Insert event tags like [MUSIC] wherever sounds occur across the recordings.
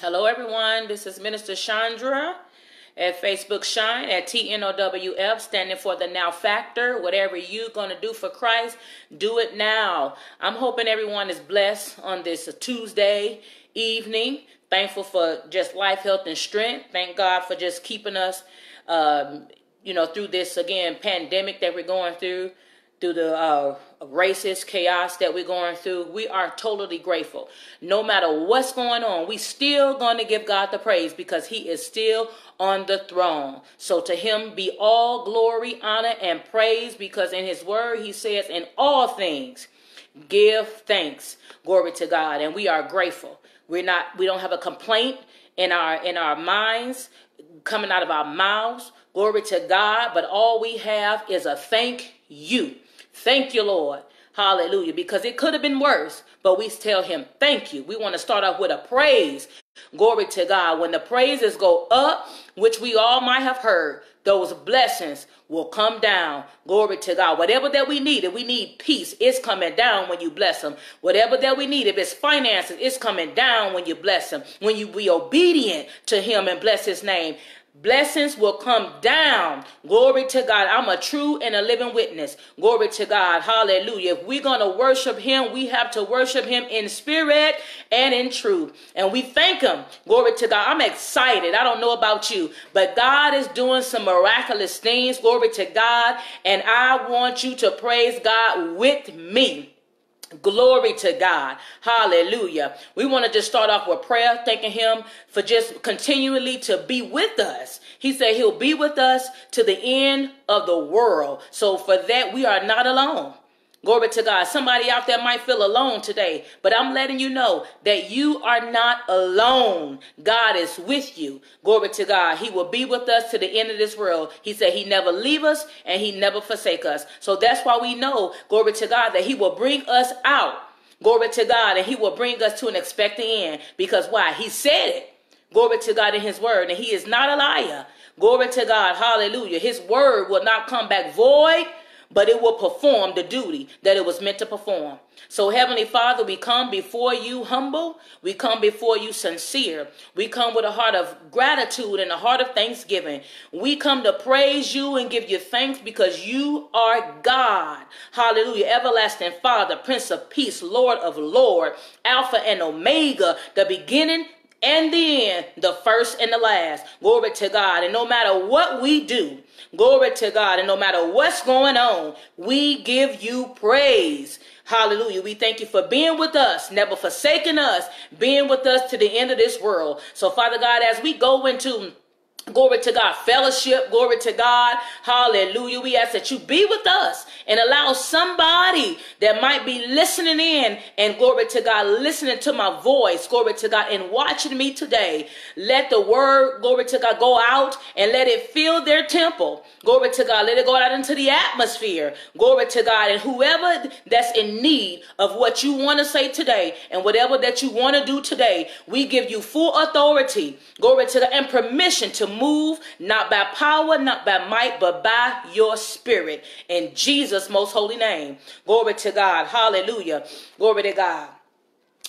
Hello, everyone. This is Minister Chandra at Facebook Shine at TNOWF, standing for the Now Factor. Whatever you're going to do for Christ, do it now. I'm hoping everyone is blessed on this Tuesday evening. Thankful for just life, health, and strength. Thank God for just keeping us, um, you know, through this again pandemic that we're going through through the uh, racist chaos that we're going through, we are totally grateful. No matter what's going on, we still going to give God the praise because he is still on the throne. So to him be all glory, honor, and praise because in his word he says, in all things, give thanks. Glory to God. And we are grateful. We're not, we don't have a complaint in our, in our minds coming out of our mouths. Glory to God. But all we have is a thank you. Thank you, Lord. Hallelujah. Because it could have been worse, but we tell him, thank you. We want to start off with a praise. Glory to God. When the praises go up, which we all might have heard, those blessings will come down. Glory to God. Whatever that we need, if we need peace, it's coming down when you bless them. Whatever that we need, if it's finances, it's coming down when you bless them. When you be obedient to him and bless his name. Blessings will come down. Glory to God. I'm a true and a living witness. Glory to God. Hallelujah. If we're going to worship him, we have to worship him in spirit and in truth. And we thank him. Glory to God. I'm excited. I don't know about you, but God is doing some miraculous things. Glory to God. And I want you to praise God with me. Glory to God. Hallelujah. We want to just start off with prayer, thanking Him for just continually to be with us. He said He'll be with us to the end of the world. So for that, we are not alone. Glory to God. Somebody out there might feel alone today, but I'm letting you know that you are not alone. God is with you. Glory to God. He will be with us to the end of this world. He said he never leave us and he never forsake us. So that's why we know, glory to God, that he will bring us out. Glory to God. And he will bring us to an expected end. Because why? He said it. Glory to God in his word. And he is not a liar. Glory to God. Hallelujah. His word will not come back void but it will perform the duty that it was meant to perform. So, Heavenly Father, we come before you humble. We come before you sincere. We come with a heart of gratitude and a heart of thanksgiving. We come to praise you and give you thanks because you are God. Hallelujah. Everlasting Father, Prince of Peace, Lord of Lord, Alpha and Omega, the beginning and the end, the first and the last. Glory to God. And no matter what we do, glory to God. And no matter what's going on, we give you praise. Hallelujah. We thank you for being with us, never forsaking us, being with us to the end of this world. So, Father God, as we go into Glory to God. Fellowship. Glory to God. Hallelujah. We ask that you be with us and allow somebody that might be listening in and glory to God, listening to my voice. Glory to God and watching me today. Let the word, glory to God, go out and let it fill their temple. Glory to God. Let it go out into the atmosphere. Glory to God. And whoever that's in need of what you want to say today and whatever that you want to do today, we give you full authority. Glory to God and permission to move, not by power, not by might, but by your spirit. In Jesus' most holy name. Glory to God. Hallelujah. Glory to God.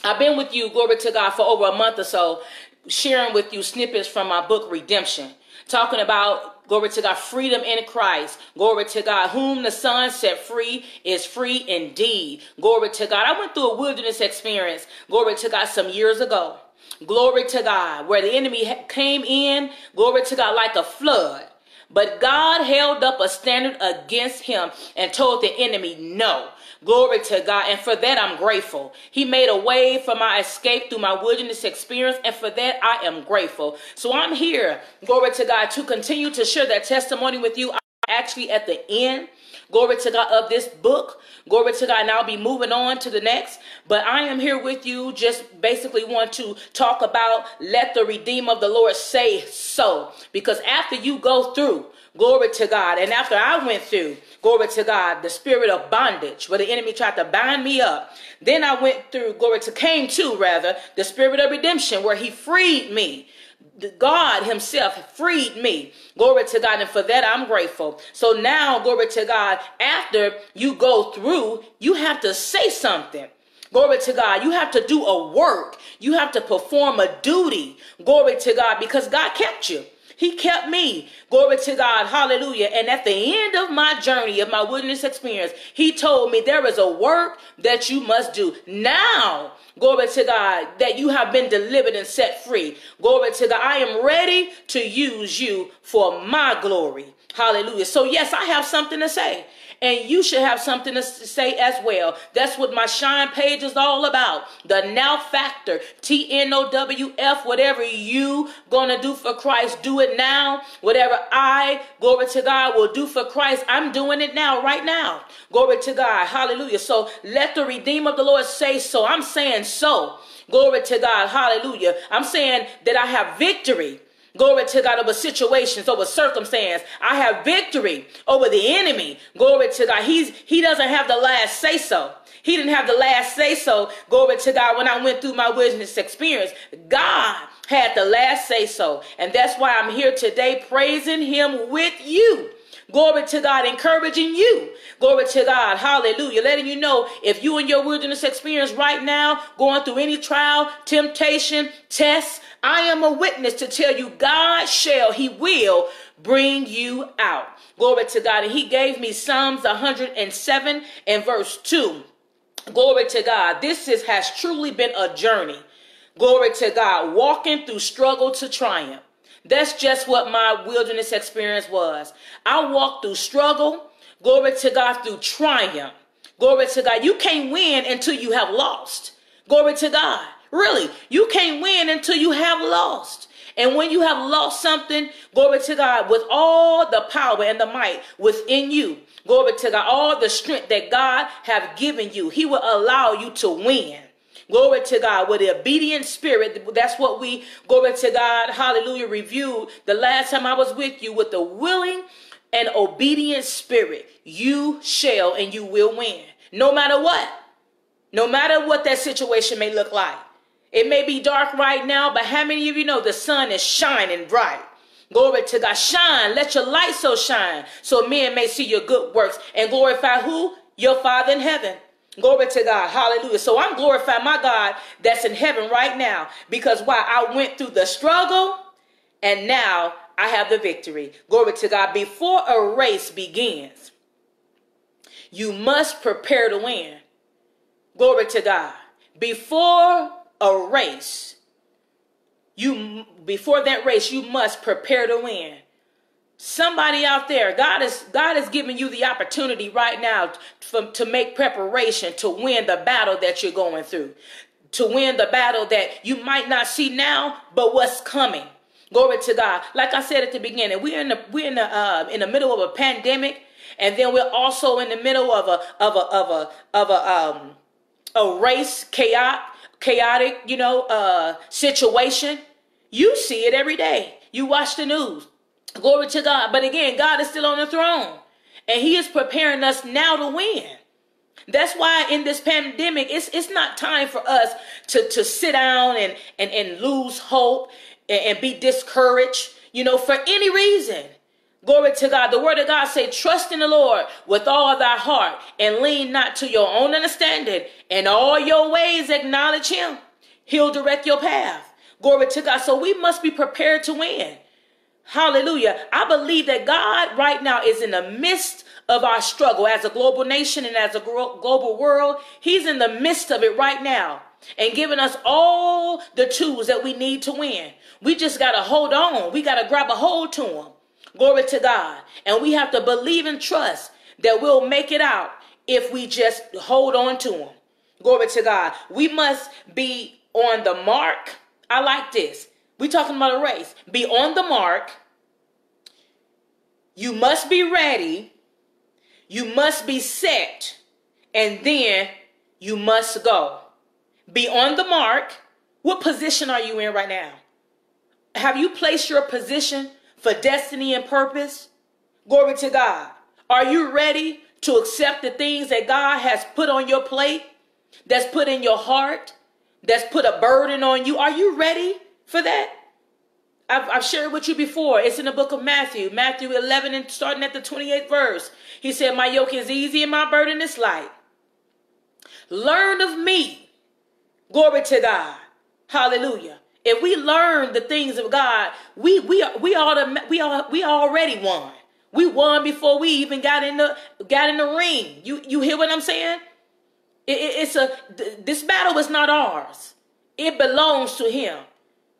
I've been with you, glory to God, for over a month or so, sharing with you snippets from my book, Redemption. Talking about, glory to God, freedom in Christ. Glory to God. Whom the Son set free is free indeed. Glory to God. I went through a wilderness experience, glory to God, some years ago. Glory to God. Where the enemy came in, glory to God, like a flood. But God held up a standard against him and told the enemy no. Glory to God. And for that, I'm grateful. He made a way for my escape through my wilderness experience. And for that, I am grateful. So I'm here, glory to God, to continue to share that testimony with you. I'm actually at the end glory to God, of this book. Glory to God. And I'll be moving on to the next. But I am here with you, just basically want to talk about let the Redeemer of the Lord say so. Because after you go through, glory to God, and after I went through, glory to God, the spirit of bondage, where the enemy tried to bind me up. Then I went through, glory to, came to rather, the spirit of redemption, where he freed me. God Himself freed me. Glory to God. And for that, I'm grateful. So now, glory to God, after you go through, you have to say something. Glory to God. You have to do a work. You have to perform a duty. Glory to God because God kept you. He kept me. Glory to God. Hallelujah. And at the end of my journey, of my wilderness experience, he told me there is a work that you must do. Now, glory to God, that you have been delivered and set free. Glory to God. I am ready to use you for my glory. Hallelujah. So, yes, I have something to say and you should have something to say as well. That's what my shine page is all about. The now factor, T N O W F, whatever you gonna do for Christ, do it now. Whatever I, glory to God, will do for Christ, I'm doing it now, right now. Glory to God. Hallelujah. So let the Redeemer of the Lord say so. I'm saying so. Glory to God. Hallelujah. I'm saying that I have victory. Glory to God over situations, over circumstance. I have victory over the enemy. Glory to God. He's he doesn't have the last say so. He didn't have the last say so. Glory to God. When I went through my wilderness experience, God had the last say so. And that's why I'm here today praising him with you. Glory to God, encouraging you. Glory to God. Hallelujah. Letting you know if you in your wilderness experience right now, going through any trial, temptation, test, I am a witness to tell you God shall, he will bring you out. Glory to God. And he gave me Psalms 107 and verse 2. Glory to God. This is, has truly been a journey. Glory to God. Walking through struggle to triumph. That's just what my wilderness experience was. I walked through struggle. Glory to God through triumph. Glory to God. You can't win until you have lost. Glory to God. Really, you can't win until you have lost. And when you have lost something, glory to God, with all the power and the might within you, glory to God, all the strength that God have given you, he will allow you to win. Glory to God. With the obedient spirit, that's what we, glory to God, hallelujah, reviewed the last time I was with you. With the willing and obedient spirit, you shall and you will win. No matter what. No matter what that situation may look like. It may be dark right now, but how many of you know the sun is shining bright? Glory to God. Shine. Let your light so shine so men may see your good works and glorify who? Your Father in heaven. Glory to God. Hallelujah. So I'm glorifying my God that's in heaven right now because why? I went through the struggle and now I have the victory. Glory to God. Before a race begins, you must prepare to win. Glory to God. Before a race, you before that race, you must prepare to win. Somebody out there, God is God is giving you the opportunity right now to, to make preparation to win the battle that you're going through, to win the battle that you might not see now, but what's coming. Glory to God. Like I said at the beginning, we're in the we're in the uh, in the middle of a pandemic, and then we're also in the middle of a of a of a of a um a race chaotic chaotic, you know, uh, situation. You see it every day. You watch the news. Glory to God. But again, God is still on the throne. And He is preparing us now to win. That's why in this pandemic, it's it's not time for us to, to sit down and, and, and lose hope and, and be discouraged, you know, for any reason. Glory to God. The word of God say, trust in the Lord with all thy heart and lean not to your own understanding. In all your ways acknowledge him. He'll direct your path. Glory to God. So we must be prepared to win. Hallelujah. I believe that God right now is in the midst of our struggle as a global nation and as a global world. He's in the midst of it right now and giving us all the tools that we need to win. We just got to hold on. We got to grab a hold to him. Glory to God. And we have to believe and trust that we'll make it out if we just hold on to Him. Glory to God. We must be on the mark. I like this. we talking about a race. Be on the mark. You must be ready. You must be set. And then you must go. Be on the mark. What position are you in right now? Have you placed your position for destiny and purpose? Glory to God. Are you ready to accept the things that God has put on your plate, that's put in your heart, that's put a burden on you? Are you ready for that? I've, I've, shared with you before. It's in the book of Matthew, Matthew 11, and starting at the 28th verse. He said, My yoke is easy and my burden is light. Learn of me. Glory to God. Hallelujah. If we learn the things of God, we we we ought we are we already won. We won before we even got in the got in the ring. You you hear what I'm saying? It, it, it's a this battle is not ours. It belongs to Him.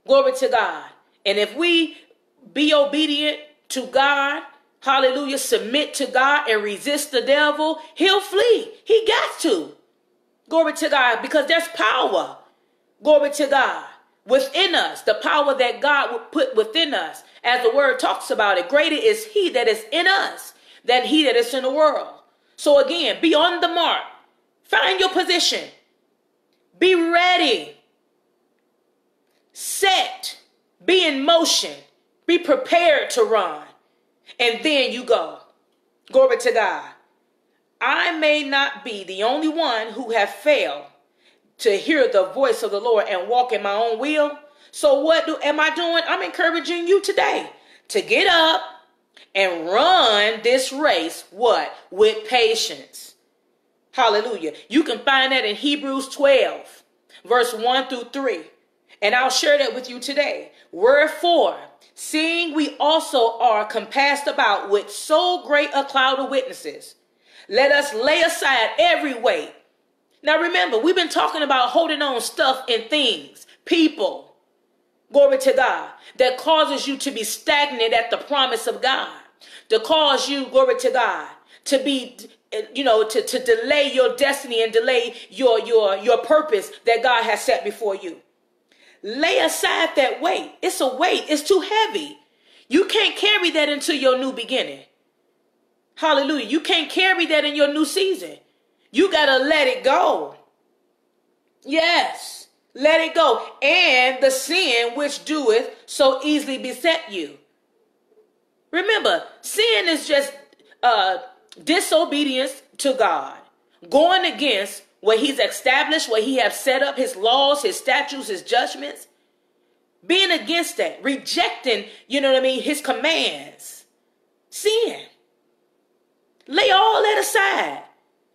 Glory to God. And if we be obedient to God, hallelujah, submit to God and resist the devil, he'll flee. He got to. Glory to God, because there's power. Glory to God within us, the power that God would put within us, as the word talks about it. Greater is He that is in us than He that is in the world. So again, be on the mark, find your position, be ready, set, be in motion, be prepared to run, and then you go. Glory to God. I may not be the only one who have failed to hear the voice of the Lord and walk in my own will. So what do am I doing? I'm encouraging you today to get up and run this race what? With patience. Hallelujah. You can find that in Hebrews 12, verse 1 through 3. And I'll share that with you today. Wherefore, seeing we also are compassed about with so great a cloud of witnesses, let us lay aside every weight now remember, we've been talking about holding on stuff and things, people, glory to God, that causes you to be stagnant at the promise of God, to cause you, glory to God, to be you know to, to delay your destiny and delay your your your purpose that god has set before you. Lay aside that weight. It's a weight. It's too heavy. You can't carry that into your new beginning. Hallelujah. You can't carry that in your new season you got to let it go. Yes, let it go. And the sin which doeth so easily beset you. Remember, sin is just uh, disobedience to God, going against what He's established, what He has set up, His laws, His statutes, His judgments. Being against that, rejecting, you know what I mean, His commands. Sin. Lay all that aside.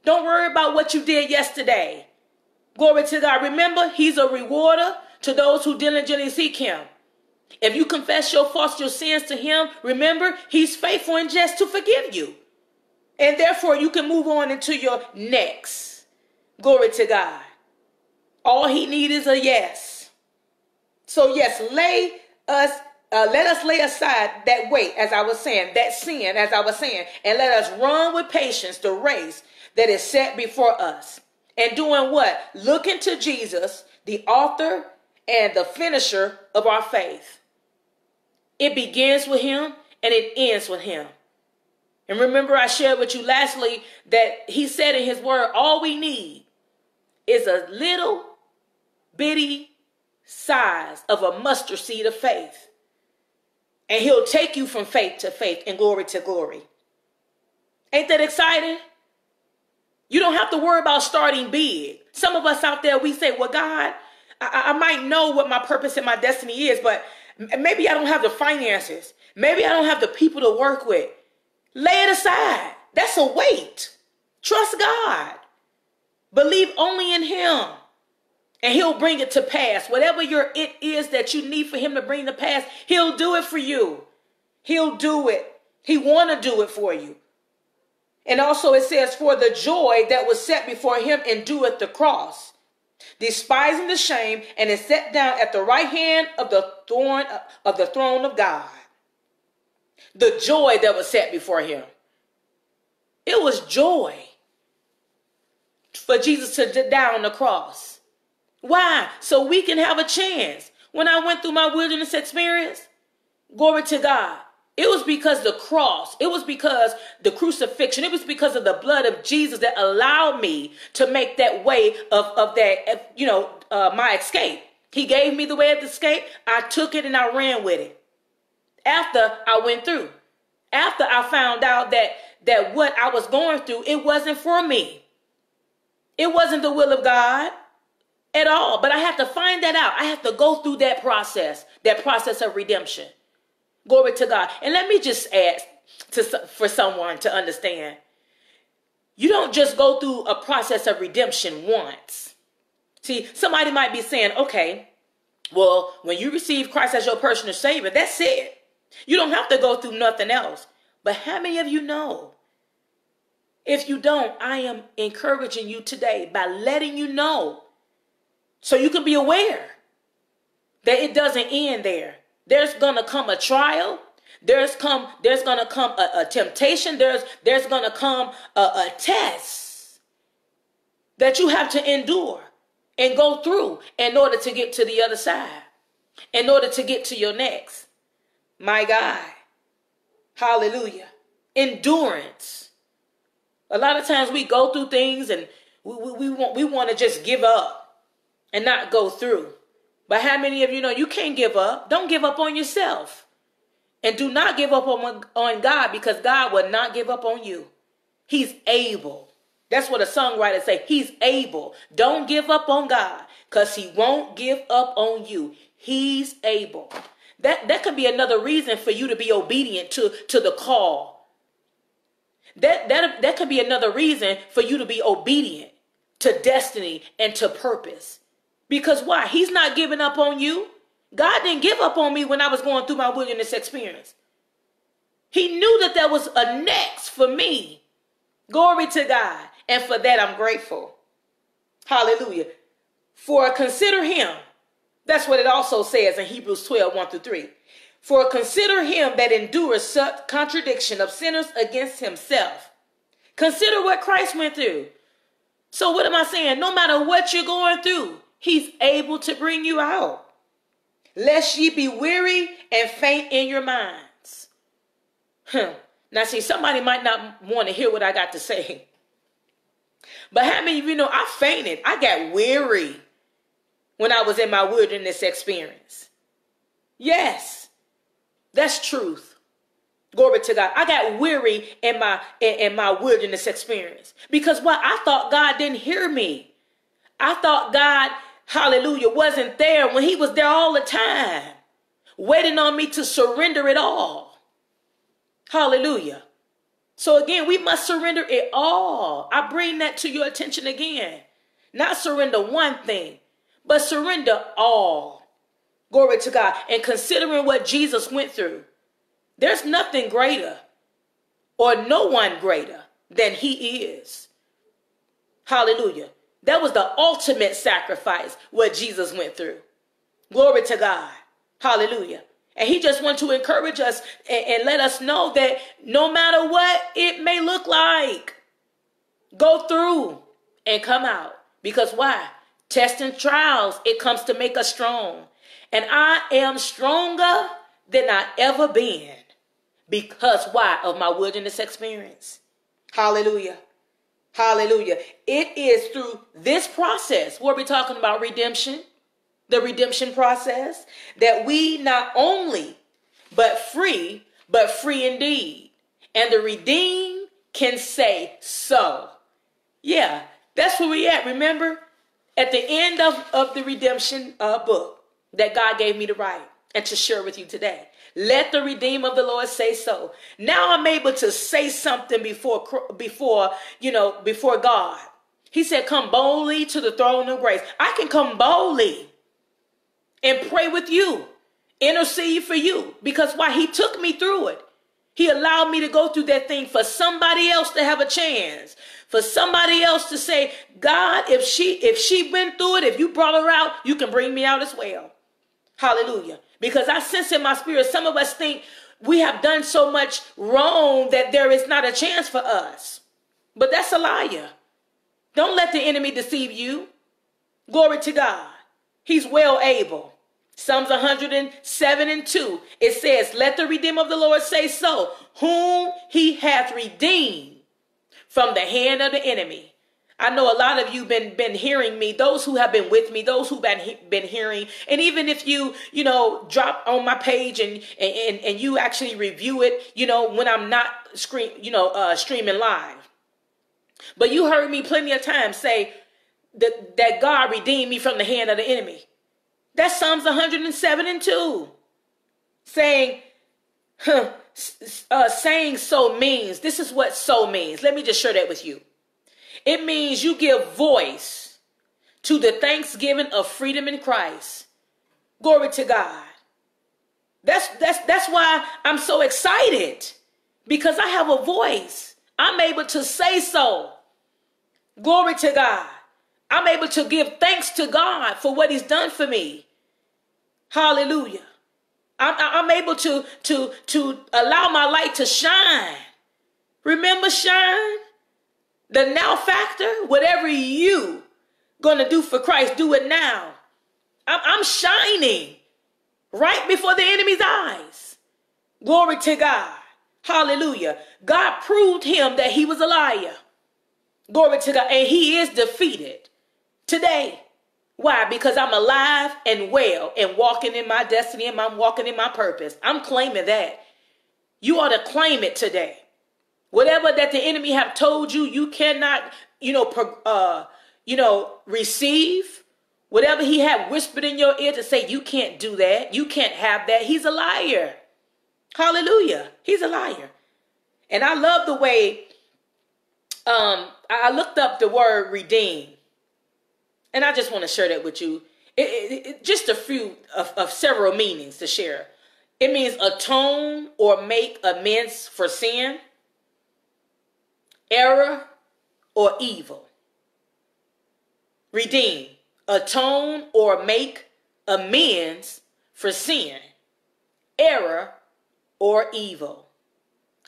Don't worry about what you did yesterday. Glory to God. Remember, He's a rewarder to those who diligently seek Him. If you confess your faults, your sins to Him, remember, He's faithful and just to forgive you. And therefore, you can move on into your next. Glory to God. All He needs is a yes. So, yes, lay us uh, let us lay aside that weight, as I was saying, that sin, as I was saying, and let us run with patience the race that is set before us. And doing what? Looking to Jesus, the author and the finisher of our faith. It begins with him and it ends with him. And remember, I shared with you lastly that he said in his word, all we need is a little bitty size of a mustard seed of faith. And he'll take you from faith to faith and glory to glory. Ain't that exciting? You don't have to worry about starting big. Some of us out there, we say, well, God, I, I might know what my purpose and my destiny is, but maybe I don't have the finances. Maybe I don't have the people to work with. Lay it aside. That's a weight. Trust God. Believe only in Him. And He'll bring it to pass. Whatever your it is that you need for Him to bring to pass, He'll do it for you. He'll do it. He want to do it for you. And also it says, For the joy that was set before him endureth the cross, despising the shame, and is set down at the right hand of the throne of the throne of God. The joy that was set before him. It was joy for Jesus to die on the cross. Why? So we can have a chance. When I went through my wilderness experience, glory to God. It was because the cross, it was because the crucifixion, it was because of the blood of Jesus that allowed me to make that way of, of that, you know, uh, my escape. He gave me the way of the escape. I took it and I ran with it. After I went through, after I found out that that what I was going through, it wasn't for me. It wasn't the will of God at all. But I have to find that out. I have to go through that process, that process of redemption. Glory to God. And let me just add to for someone to understand. you don't just go through a process of redemption once. See, somebody might be saying, okay, well, when you receive Christ as your personal Savior, that's it. You don't have to go through nothing else. But how many of you know? If you don't, I am encouraging you today by letting you know so you can be aware that it doesn't end there. There's gonna come a trial. There's come. There's gonna come a, a temptation. There's there's gonna come a, a test that you have to endure and go through in order to get to the other side, in order to get to your next. My God. Hallelujah. Endurance. A lot of times we go through things and we, we, we want we want to just give up and not go through. But how many of you know you can't give up? Don't give up on yourself. And do not give up on, on God because God will not give up on you. He's able. That's what a songwriter say. He's able. Don't give up on God because he won't give up on you. He's able. That that could be another reason for you to be obedient to, to the call. That that that could be another reason for you to be obedient to destiny and to purpose. Because why? He's not giving up on you. God didn't give up on me when I was going through my wilderness experience. He knew that there was a next for me. Glory to God. And for that, I'm grateful. Hallelujah. For consider him. That's what it also says in Hebrews 12 1 through 3. For consider him that endures such contradiction of sinners against himself. Consider what Christ went through. So, what am I saying? No matter what you're going through, he's able to bring you out. Lest ye be weary and faint in your minds. Huh. Now, see, somebody might not want to hear what I got to say. But how many of you know I fainted? I got weary when I was in my wilderness experience. Yes, that's truth. Glory to God. I got weary in my in, in my wilderness experience because what I thought God didn't hear me. I thought God, hallelujah, wasn't there when He was there all the time, waiting on me to surrender it all. Hallelujah. So again, we must surrender it all. I bring that to your attention again. Not surrender one thing, but surrender all. Glory to God. And considering what Jesus went through, there's nothing greater or no one greater than he is. Hallelujah. That was the ultimate sacrifice what Jesus went through. Glory to God. Hallelujah. And he just wants to encourage us and, and, let us know that no matter what it may look like, go through and come out. Because why? Tests and trials, it comes to make us strong. And I am stronger than I ever been. Because why? Of my wilderness experience. Hallelujah. Hallelujah. It is through this process, what we're talking about redemption, the redemption process, that we not only but free, but free indeed. And the redeemed can say so. Yeah, that's where we at. Remember, at the end of, of the redemption uh, book that God gave me to write and to share with you today. Let the redeemer of the Lord say so. Now I'm able to say something before, before, you know, before God. He said, come boldly to the throne of grace. I can come boldly and pray with you, intercede for you. Because why? He took me through it. He allowed me to go through that thing for somebody else to have a chance. For somebody else to say, God, if she if she went through it, if you brought her out, you can bring me out as well. Hallelujah. Because I sense in my spirit, some of us think we have done so much wrong that there is not a chance for us. But that's a liar. Don't let the enemy deceive you. Glory to God. He's well able. Psalms 107 and 2, it says, Let the redeemer of the Lord say so, whom he hath redeemed from the hand of the enemy. I know a lot of you been been hearing me, those who have been with me, those who've been been hearing, and even if you, you know, drop on my page and and and you actually review it, you know, when I'm not screen, you know, uh streaming live. But you heard me plenty of times say, that, that God redeemed me from the hand of the enemy. That's Psalms 107 and 2. Saying, huh, uh, saying so means, this is what so means. Let me just share that with you. It means you give voice to the thanksgiving of freedom in Christ. Glory to God. That's that's that's why I'm so excited because I have a voice. I'm able to say so. Glory to God. I'm able to give thanks to God for what he's done for me. Hallelujah. I'm, I'm able to, to, to allow my light to shine. Remember shine? The now factor, whatever you gonna do for Christ, do it now. I'm, I'm shining right before the enemy's eyes. Glory to God. Hallelujah. God proved him that he was a liar. Glory to God. And he is defeated today. Why? Because I'm alive and well and walking in my destiny and I'm walking in my purpose. I'm claiming that. You ought to claim it today. Whatever that the enemy have told you, you cannot, you know, uh, you know, receive. Whatever he had whispered in your ear to say, you can't do that. You can't have that. He's a liar. Hallelujah. He's a liar. And I love the way um, I looked up the word redeem. And I just want to share that with you. It, it, it, just a few of, of several meanings to share. It means atone or make amends for sin, error, or evil. Redeem, atone or make amends for sin, error, or evil.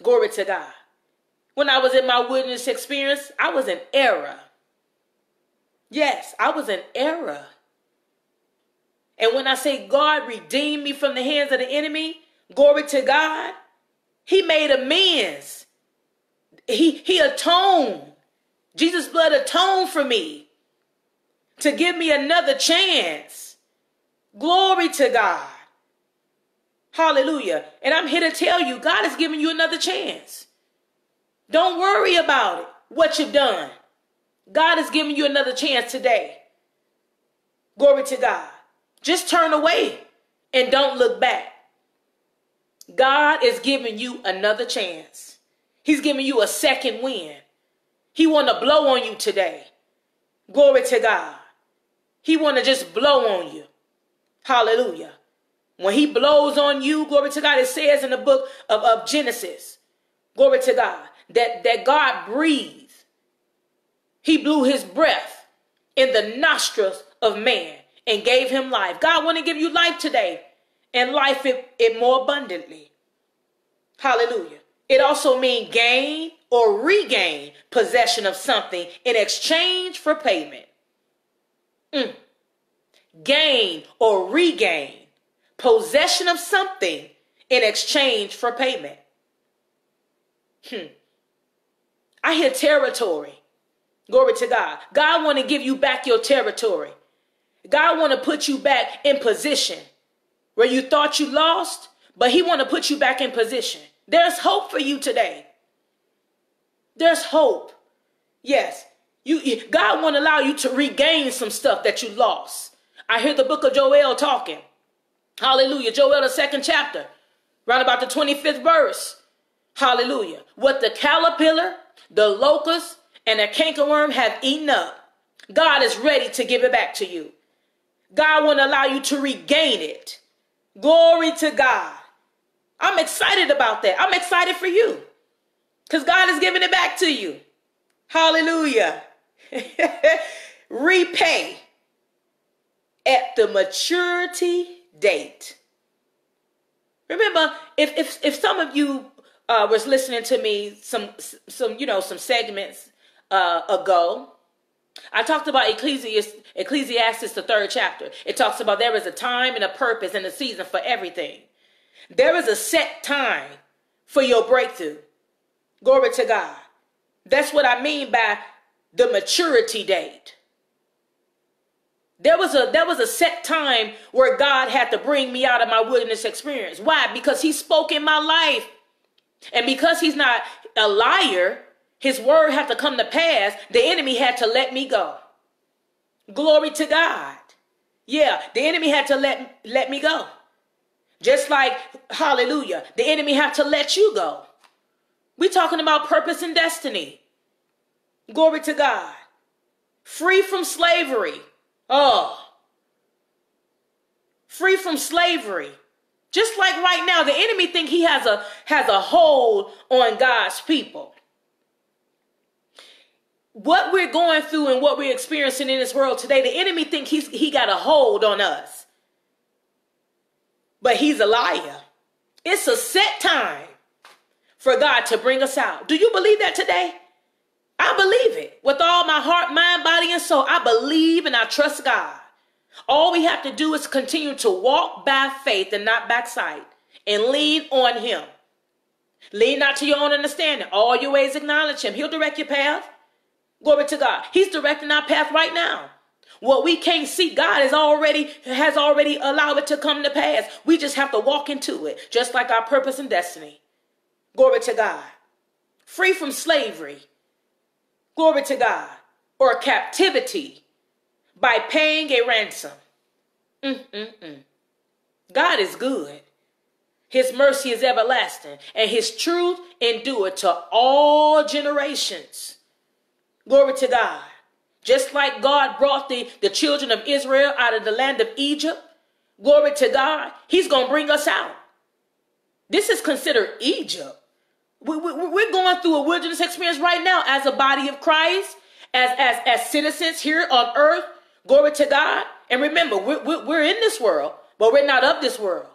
Glory to God. When I was in my wilderness experience, I was in error. Yes, I was in error. And when I say God redeemed me from the hands of the enemy, glory to God, He made amends. He, he atoned. Jesus' blood atoned for me to give me another chance. Glory to God. Hallelujah. And I'm here to tell you, God is giving you another chance. Don't worry about it, what you've done. God is giving you another chance today. Glory to God. Just turn away and don't look back. God is giving you another chance. He's giving you a second win. He want to blow on you today. Glory to God. He want to just blow on you. Hallelujah. When he blows on you, glory to God, it says in the book of, of Genesis, glory to God, that, that God breathed he blew his breath in the nostrils of man and gave him life. God want to give you life today and life it, it more abundantly. Hallelujah. It also means gain or regain possession of something in exchange for payment. Mm. Gain or regain possession of something in exchange for payment. Hmm. I hear territory. Glory to God. God want to give you back your territory. God want to put you back in position where you thought you lost, but he want to put you back in position. There's hope for you today. There's hope. Yes. You God won't allow you to regain some stuff that you lost. I hear the book of Joel talking. Hallelujah. Joel, the second chapter, right about the 25th verse. Hallelujah. What the caterpillar, the locust, and the cankerworm have eaten up, God is ready to give it back to you. God won't allow you to regain it. Glory to God. I'm excited about that. I'm excited for you because God is giving it back to you. Hallelujah. [LAUGHS] Repay at the maturity date. Remember, if if if some of you uh, was listening to me some some you know some segments uh, ago, I talked about Ecclesiastes, Ecclesiastes, the third chapter. It talks about there is a time and a purpose and a season for everything. There is a set time for your breakthrough. Glory to God. That's what I mean by the maturity date. There was a there was a set time where God had to bring me out of my wilderness experience. Why? Because he spoke in my life. And because he's not a liar, his word had to come to pass, the enemy had to let me go. Glory to God. Yeah, the enemy had to let, let me go. Just like, hallelujah, the enemy have to let you go. We're talking about purpose and destiny. Glory to God. Free from slavery. Oh. Free from slavery. Just like right now, the enemy think he has a has a hold on God's people. What we're going through and what we're experiencing in this world today, the enemy think he's he got a hold on us. But he's a liar. It's a set time for God to bring us out. Do you believe that today? I believe it with all my heart, mind, body, and soul. I believe and I trust God. All we have to do is continue to walk by faith and not by sight and lean on Him. Lean not to your own understanding. All your ways acknowledge Him. He'll direct your path. Glory to God. He's directing our path right now. What we can't see, God has already has already allowed it to come to pass. We just have to walk into it, just like our purpose and destiny. Glory to God. Free from slavery. Glory to God. Or captivity by paying a ransom. Mm-mm-mm. God is good. His mercy is everlasting, and his truth endure to all generations. Glory to God. Just like God brought the, the children of Israel out of the land of Egypt, glory to God, he's going to bring us out. This is considered Egypt. We, we, we're going through a wilderness experience right now as a body of Christ, as, as, as citizens here on earth. Glory to God. And remember, we're, we're in this world, but we're not of this world.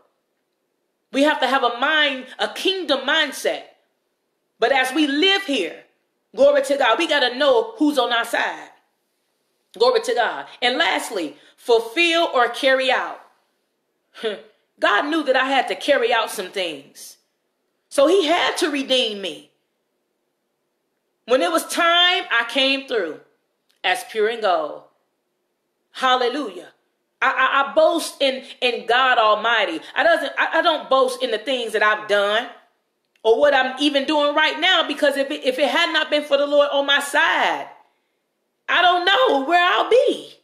We have to have a mind, a kingdom mindset. But as we live here, glory to God, we got to know who's on our side. Glory to God. And lastly, fulfill or carry out. [LAUGHS] God knew that I had to carry out some things. So he had to redeem me. When it was time, I came through as pure and gold. Hallelujah. I, I, I, boast in, in God Almighty. I doesn't I, I, don't boast in the things that I've done or what I'm even doing right now because if it, if it had not been for the Lord on my side, I don't know where I'll be.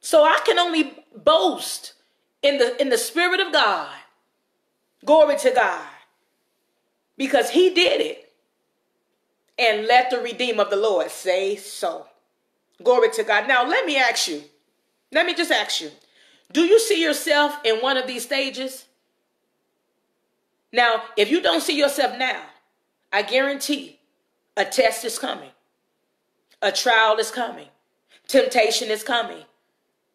So I can only boast in the in the spirit of God. Glory to God. Because he did it. And let the redeemer of the Lord say so. Glory to God. Now let me ask you let me just ask you do you see yourself in one of these stages? Now, if you don't see yourself now, I guarantee a test is coming, a trial is coming, temptation is coming.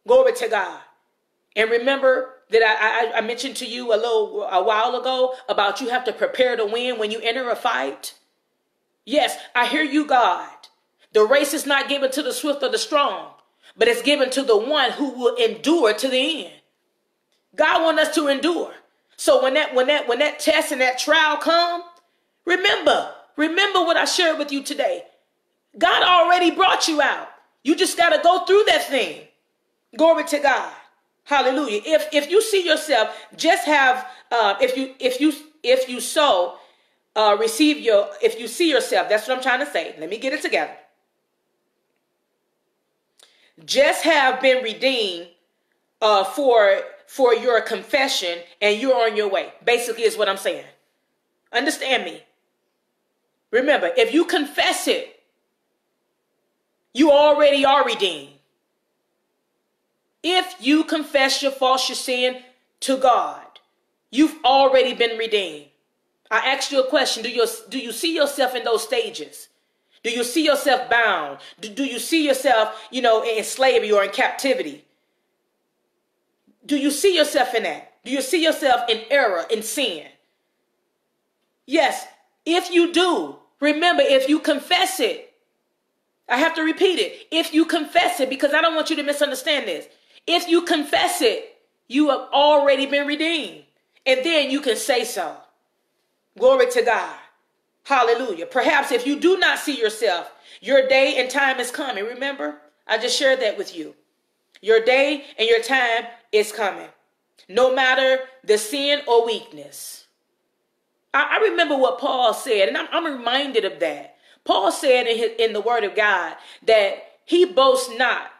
Glory to God. And remember that I, I, I mentioned to you a little a while ago about you have to prepare to win when you enter a fight. Yes, I hear you, God. The race is not given to the swift or the strong, but it's given to the one who will endure to the end. God wants us to endure. So when that when that when that test and that trial come, remember, remember what I shared with you today. God already brought you out. You just got to go through that thing. Glory to God. Hallelujah. If if you see yourself, just have uh, if you if you if you so uh, receive your if you see yourself. That's what I'm trying to say. Let me get it together just have been redeemed uh, for for your confession and you're on your way basically is what i'm saying understand me remember if you confess it you already are redeemed if you confess your fault your sin to god you've already been redeemed i asked you a question do you do you see yourself in those stages do you see yourself bound? Do, do you see yourself, you know, in slavery or in captivity? Do you see yourself in that? Do you see yourself in error, in sin? Yes, if you do, remember, if you confess it, I have to repeat it. If you confess it, because I don't want you to misunderstand this. If you confess it, you have already been redeemed. And then you can say so. Glory to God. Hallelujah. Perhaps if you do not see yourself, your day and time is coming. Remember, I just shared that with you. Your day and your time is coming, no matter the sin or weakness. I, I remember what Paul said, and I'm, I'm reminded of that. Paul said in, his, in the Word of God that he boasts not,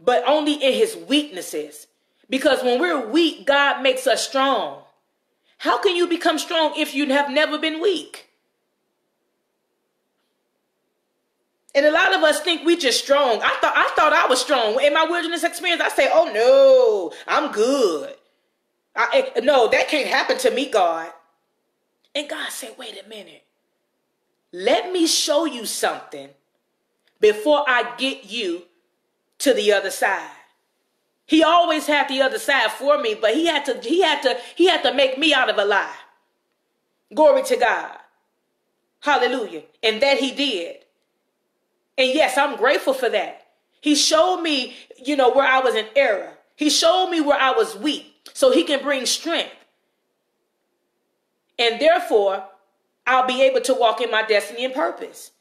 but only in his weaknesses. Because when we're weak, God makes us strong. How can you become strong if you have never been weak? And a lot of us think we just strong. I thought I thought I was strong. In my wilderness experience, I say, "Oh no, I'm good." I, no, that can't happen to me, God. And God said, "Wait a minute. Let me show you something before I get you to the other side." He always had the other side for me, but he had to he had to he had to make me out of a lie. Glory to God. Hallelujah. And that he did. And yes, I'm grateful for that. He showed me, you know, where I was in error. He showed me where I was weak so he can bring strength. And therefore, I'll be able to walk in my destiny and purpose.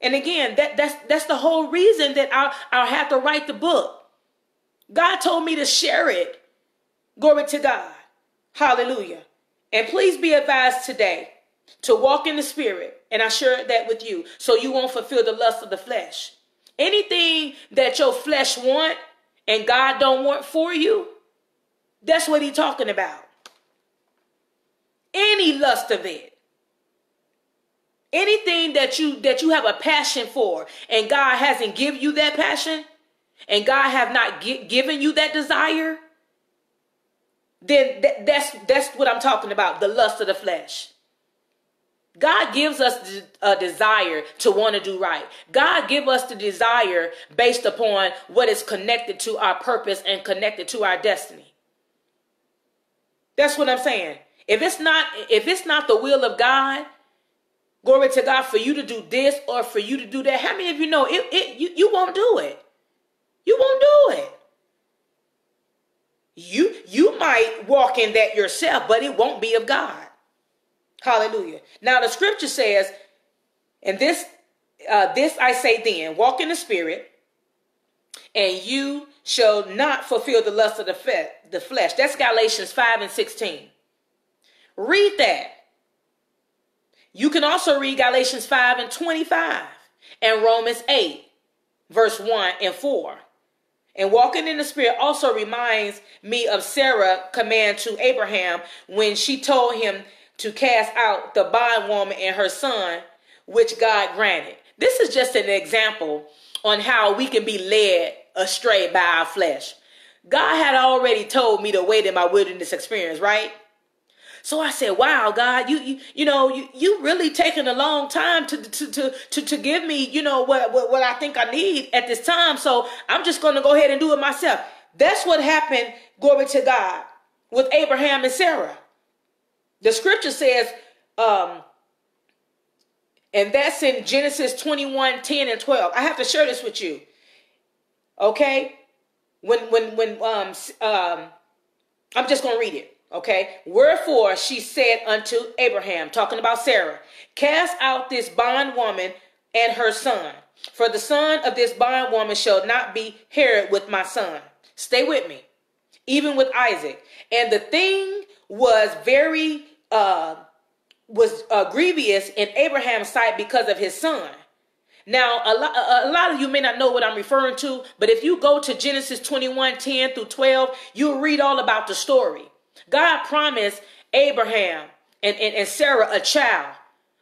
And again, that, that's that's the whole reason that I'll, I'll have to write the book. God told me to share it. Glory to God. Hallelujah. And please be advised today to walk in the spirit. And I share that with you so you won't fulfill the lust of the flesh. Anything that your flesh want and God don't want for you, that's what he's talking about. Any lust of it. Anything that you that you have a passion for and God hasn't given you that passion and God have not gi- given you that desire, then th- that's that's what I'm talking about, the lust of the flesh. God gives us a desire to want to do right. God give us the desire based upon what is connected to our purpose and connected to our destiny. That's what I'm saying. If it's not if it's not the will of God, glory to God for you to do this or for you to do that. How many of you know it, it you, you won't do it? You won't do it. You you might walk in that yourself, but it won't be of God. Hallelujah. Now the scripture says, and this uh, this I say then, walk in the spirit, and you shall not fulfill the lust of the, fe- the flesh. That's Galatians 5 and 16. Read that. You can also read Galatians 5 and 25 and Romans 8, verse 1 and 4. And walking in the spirit also reminds me of Sarah command to Abraham when she told him to cast out the bondwoman and her son, which God granted. This is just an example on how we can be led astray by our flesh. God had already told me to wait in my wilderness experience, right? So I said, "Wow, God, you you you know you you really taking a long time to to to to, to give me you know what, what what I think I need at this time. So I'm just going to go ahead and do it myself." That's what happened. Glory to God with Abraham and Sarah. The scripture says, um, and that's in Genesis 21, 10 and 12. I have to share this with you. Okay? When when when um um I'm just gonna read it. Okay. Wherefore she said unto Abraham, talking about Sarah, cast out this bondwoman and her son, for the son of this bondwoman shall not be heir with my son. Stay with me. Even with Isaac. And the thing was very uh, was uh, grievous in Abraham's sight because of his son. Now, a lot, a lot of you may not know what I'm referring to, but if you go to Genesis 21 10 through 12, you'll read all about the story. God promised Abraham and, and, and Sarah a child,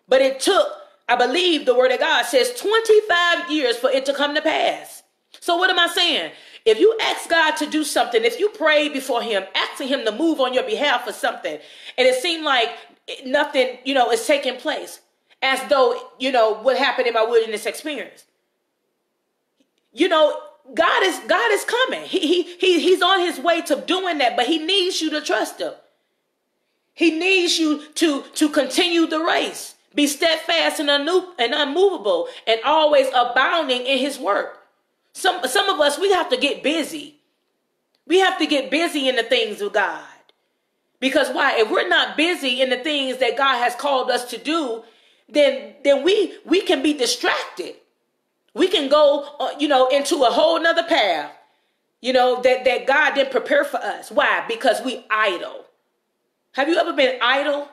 but it took, I believe the word of God says, 25 years for it to come to pass. So, what am I saying? If you ask God to do something, if you pray before Him, asking Him to move on your behalf for something, and it seemed like nothing, you know, is taking place, as though, you know, what happened in my wilderness experience. You know, God is God is coming. He, he, he, he's on his way to doing that, but he needs you to trust him. He needs you to, to continue the race. Be steadfast and, and unmovable and always abounding in his work. Some, some of us, we have to get busy. We have to get busy in the things of God. Because why? If we're not busy in the things that God has called us to do, then, then we, we can be distracted. We can go, uh, you know, into a whole nother path, you know, that, that God didn't prepare for us. Why? Because we idle. Have you ever been idle?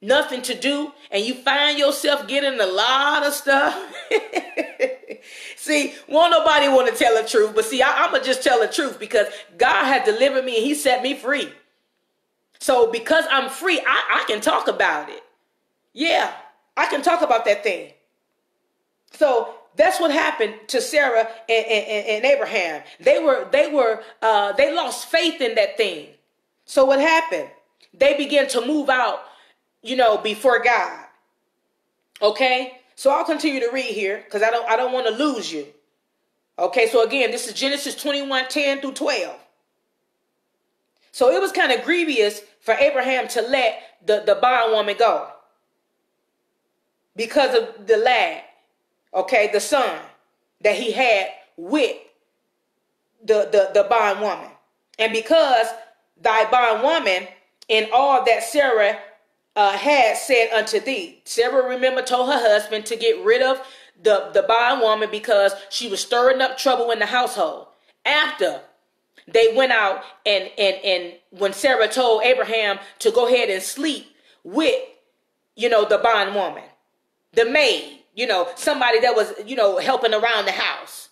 Nothing to do, and you find yourself getting a lot of stuff. [LAUGHS] see, won't nobody want to tell the truth, but see, I, am gonna just tell the truth because God had delivered me and He set me free. So because I'm free, I, I can talk about it. Yeah, I can talk about that thing. So that's what happened to Sarah and, and, and Abraham. They were they were uh, they lost faith in that thing. So what happened? They began to move out, you know, before God. Okay, so I'll continue to read here because I don't I don't want to lose you. Okay, so again, this is Genesis 21, 10 through 12. So it was kind of grievous for Abraham to let the, the bondwoman go because of the lad, okay, the son that he had with the, the, the bondwoman. And because thy bondwoman and all that Sarah uh, had said unto thee. Sarah, remember, told her husband to get rid of the, the bondwoman because she was stirring up trouble in the household. After they went out and, and, and when Sarah told Abraham to go ahead and sleep with, you know, the bondwoman, the maid, you know, somebody that was, you know, helping around the house.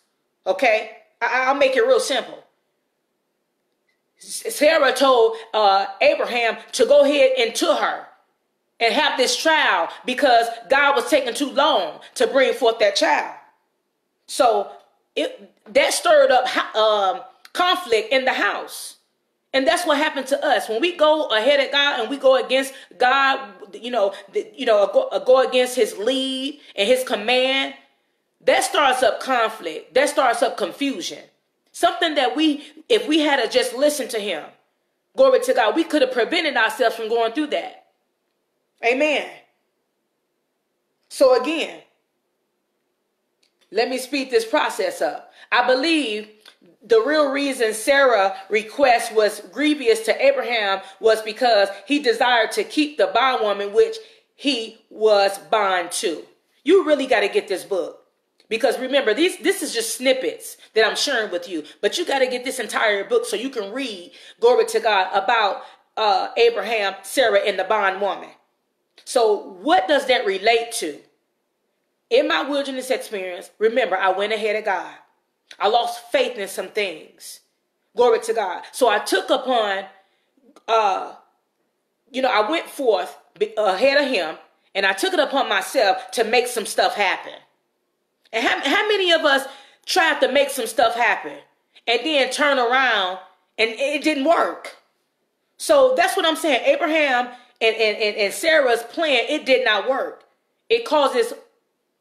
Okay? I, I'll make it real simple. Sarah told uh, Abraham to go ahead and to her and have this trial because God was taking too long to bring forth that child. So it that stirred up um, conflict in the house. And that's what happened to us when we go ahead of God and we go against God. You know, the, you know, go, go against His lead and His command. That starts up conflict. That starts up confusion. Something that we, if we had to just listen to Him, glory to God, we could have prevented ourselves from going through that. Amen. So again, let me speed this process up. I believe the real reason Sarah request was grievous to Abraham was because he desired to keep the bondwoman which he was bond to. You really got to get this book. Because remember, these this is just snippets that I'm sharing with you, but you got to get this entire book so you can read, glory to God, about uh, Abraham, Sarah, and the bondwoman. So, what does that relate to? In my wilderness experience, remember, I went ahead of God. I lost faith in some things. Glory to God. So I took upon, uh, you know, I went forth ahead of Him, and I took it upon myself to make some stuff happen. And how, how many of us tried to make some stuff happen and then turn around and it didn't work? So that's what I'm saying. Abraham and, and, and, Sarah's plan, it did not work. It causes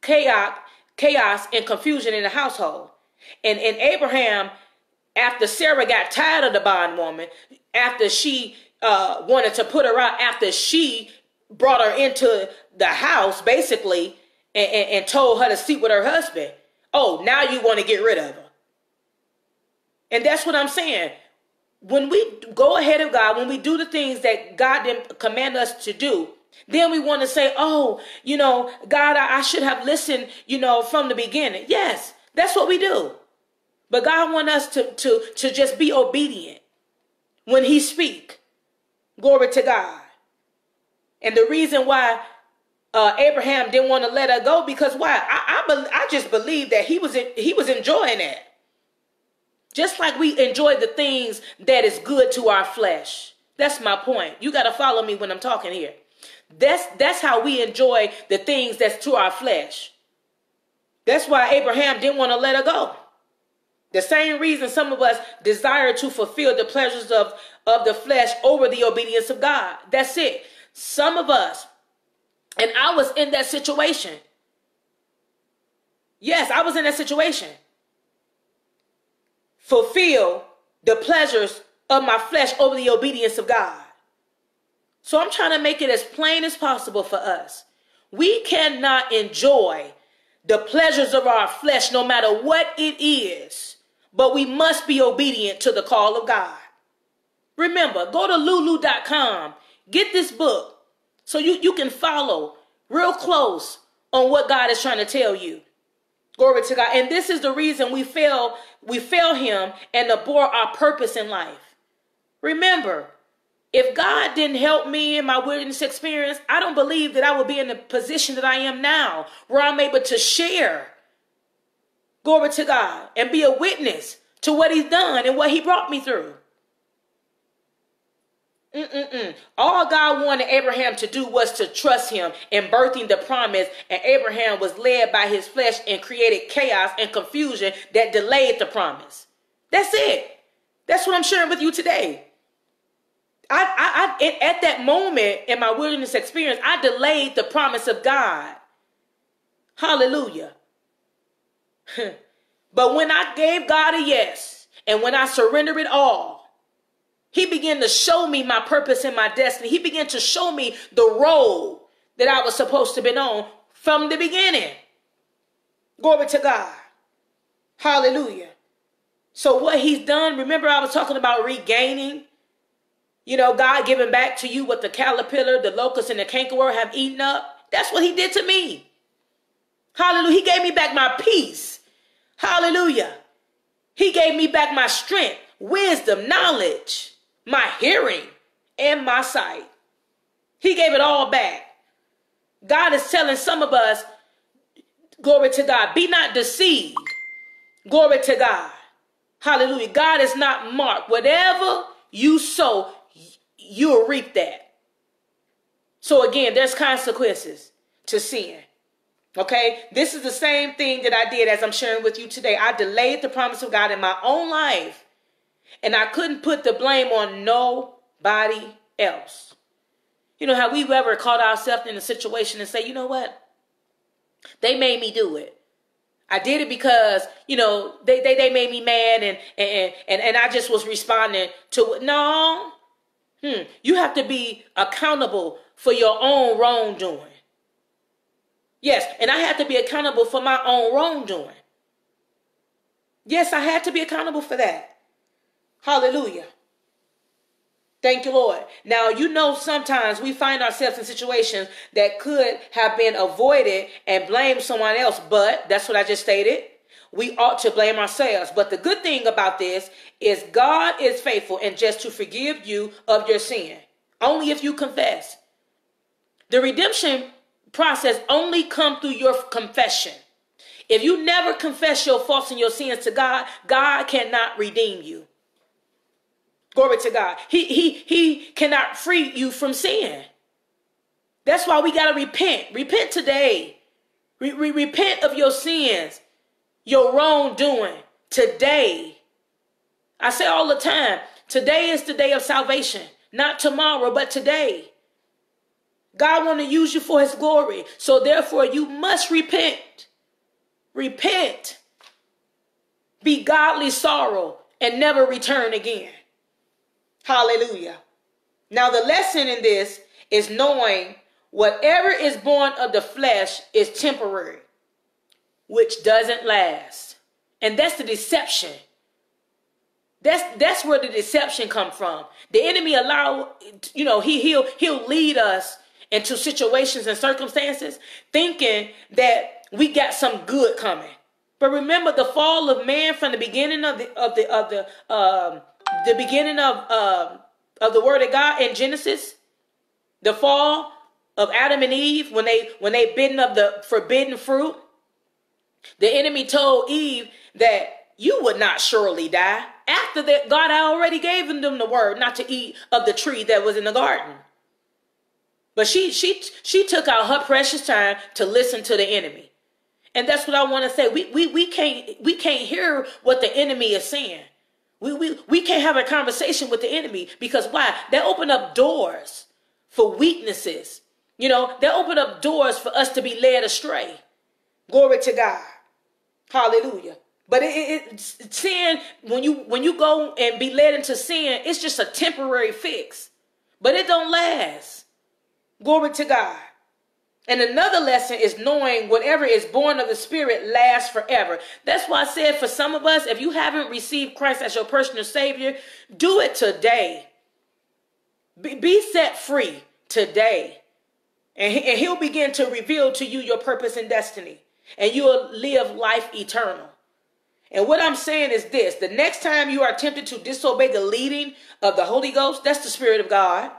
chaos, chaos and confusion in the household. And, and Abraham, after Sarah got tired of the bondwoman, after she uh, wanted to put her out, after she brought her into the house, basically, and, and, and told her to sleep with her husband. Oh, now you want to get rid of her. And that's what I'm saying when we go ahead of God, when we do the things that God didn't command us to do, then we want to say, oh, you know, God, I, I should have listened, you know, from the beginning. Yes, that's what we do. But God wants us to, to, to just be obedient when he speak. Glory to God. And the reason why uh, Abraham didn't want to let her go because why? I I, I just believe that he was he was enjoying it. Just like we enjoy the things that is good to our flesh. That's my point. You got to follow me when I'm talking here. That's that's how we enjoy the things that's to our flesh. That's why Abraham didn't want to let her go. The same reason some of us desire to fulfill the pleasures of, of the flesh over the obedience of God. That's it. Some of us, and I was in that situation. Yes, I was in that situation fulfill the pleasures of my flesh over the obedience of God. So I'm trying to make it as plain as possible for us. We cannot enjoy the pleasures of our flesh no matter what it is, but we must be obedient to the call of God. Remember, go to lulu.com, get this book so you, you can follow real close on what God is trying to tell you. Glory to God. And this is the reason we fail, we fail him and abhor our purpose in life. Remember, if God didn't help me in my wilderness experience, I don't believe that I would be in the position that I am now, where I'm able to share. Glory to God and be a witness to what he's done and what he brought me through. Mm-mm-mm. All God wanted Abraham to do was to trust him in birthing the promise, and Abraham was led by his flesh and created chaos and confusion that delayed the promise. That's it. That's what I'm sharing with you today. I, I, I at that moment in my wilderness experience, I delayed the promise of God. Hallelujah. [LAUGHS] but when I gave God a yes, and when I surrendered it all, he began to show me my purpose and my destiny. He began to show me the role that I was supposed to be on from the beginning. Glory to God. Hallelujah. So what he's done, remember I was talking about regaining, you know, God giving back to you what the caterpillar, the locust, and the cankerworm have eaten up. That's what he did to me. Hallelujah. He gave me back my peace. Hallelujah. He gave me back my strength, wisdom, knowledge my hearing, and my sight. He gave it all back. God is telling some of us, glory to God, be not deceived. Glory to God. Hallelujah. God is not marked. Whatever you sow, you'll reap that. So again, there's consequences to sin. Okay, this is the same thing that I did as I'm sharing with you today. I delayed the promise of God in my own life and I couldn't put the blame on nobody else. You know how we ever caught ourselves in a situation and say, you know what? They made me do it. I did it because, you know, they, they, they made me mad and, and, and, and I just was responding to it. No. Hmm. You have to be accountable for your own wrongdoing. Yes, and I have to be accountable for my own wrongdoing. Yes, I had to be accountable for that. Hallelujah. Thank you, Lord. Now, you know, sometimes we find ourselves in situations that could have been avoided and blame someone else, but that's what I just stated. We ought to blame ourselves. But the good thing about this is God is faithful and just to forgive you of your sin, only if you confess. The redemption process only come through your confession. If you never confess your faults and your sins to God, God cannot redeem you. Glory to God. He he he cannot free you from sin. That's why we got to repent. Repent today. Re- re- repent of your sins, your wrongdoing today. I say all the time, today is the day of salvation, not tomorrow, but today. God want to use you for his glory. So therefore you must repent. Repent. Be godly sorrow and never return again. Hallelujah. Now, the lesson in this is knowing whatever is born of the flesh is temporary, which doesn't last. And that's the deception. That's that's where the deception come from. The enemy allow, you know, he he'll he'll lead us into situations and circumstances thinking that we got some good coming. But remember the fall of man from the beginning of the of the of the um the beginning of uh, of the word of God in Genesis, the fall of Adam and Eve when they when they bitten of the forbidden fruit, the enemy told Eve that you would not surely die. After that, God already gave them the word not to eat of the tree that was in the garden. But she she she took out her precious time to listen to the enemy. And that's what I want to say. We we we can't we can't hear what the enemy is saying. We, we, we can't have a conversation with the enemy because why? They open up doors for weaknesses. You know, they open up doors for us to be led astray. Glory to God. Hallelujah. But it, it, it, sin, when you when you go and be led into sin, it's just a temporary fix. But it don't last. Glory to God. And another lesson is knowing whatever is born of the Spirit lasts forever. That's why I said for some of us, if you haven't received Christ as your personal Savior, do it today. Be, be set free today. And, and He'll begin to reveal to you your purpose and destiny. And you'll live life eternal. And what I'm saying is this the next time you are tempted to disobey the leading of the Holy Ghost, that's the Spirit of God.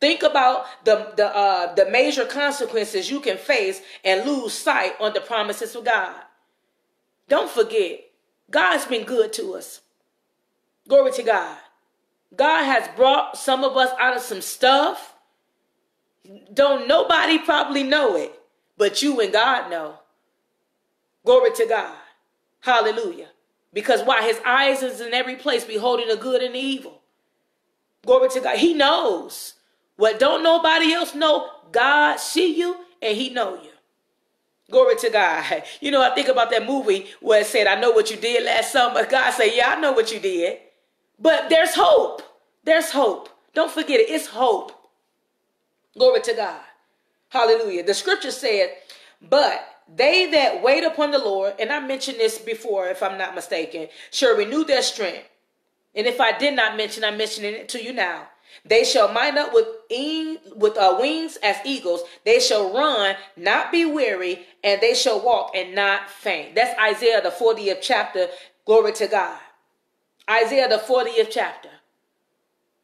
Think about the the uh, the major consequences you can face and lose sight on the promises of God. Don't forget, God's been good to us. Glory to God. God has brought some of us out of some stuff. Don't nobody probably know it, but you and God know. Glory to God. Hallelujah. Because why? His eyes is in every place, beholding the good and the evil. Glory to God. He knows. What don't nobody else know, God see you and he know you. Glory to God. [LAUGHS] You know, I think about that movie where it said, I know what you did last summer. [LAUGHS] God said, Yeah, I know what you did. But there's hope. There's hope. Don't forget it. It's hope. Glory to God. Hallelujah. The scripture said, But they that wait upon the Lord, and I mentioned this before, if I'm not mistaken, shall renew their strength. And if I did not mention, I'm mentioning it to you now. They shall mount up with with uh, wings as eagles. They shall run, not be weary, and they shall walk and not faint. That's Isaiah the 40th chapter. Glory to God. Isaiah the 40th chapter.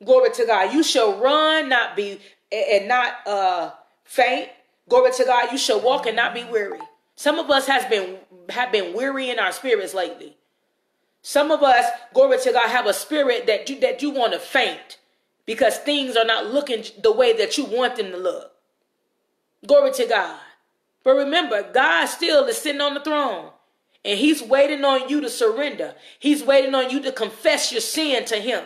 Glory to God. You shall run, not be and not uh faint. Glory to God. You shall walk and not be weary. Some of us has been have been weary in our spirits lately. Some of us, glory to God, have a spirit that you that you want to faint because things are not looking the way that you want them to look. Glory to God. But remember, God still is sitting on the throne. And he's waiting on you to surrender. He's waiting on you to confess your sin to him.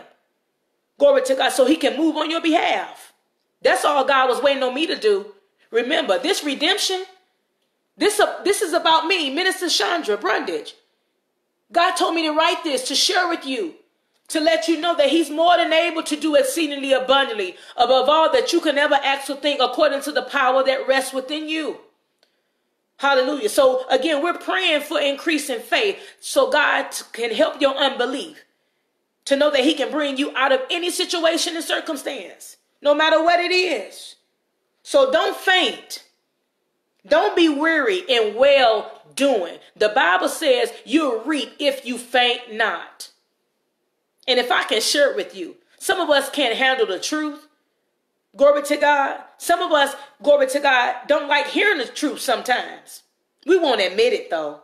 Glory to God. So he can move on your behalf. That's all God was waiting on me to do. Remember, this redemption, this, uh, this is about me, Minister Chandra Brundage. God told me to write this to share with you to let you know that he's more than able to do exceedingly abundantly above all that you can ever ask or think according to the power that rests within you. Hallelujah. So again, we're praying for increase in faith so God can help your unbelief to know that he can bring you out of any situation and circumstance, no matter what it is. So don't faint. Don't be weary in well doing. The Bible says you'll reap if you faint not. And if I can share it with you, some of us can't handle the truth. Glory to God. Some of us, glory to God, don't like hearing the truth sometimes. We won't admit it though.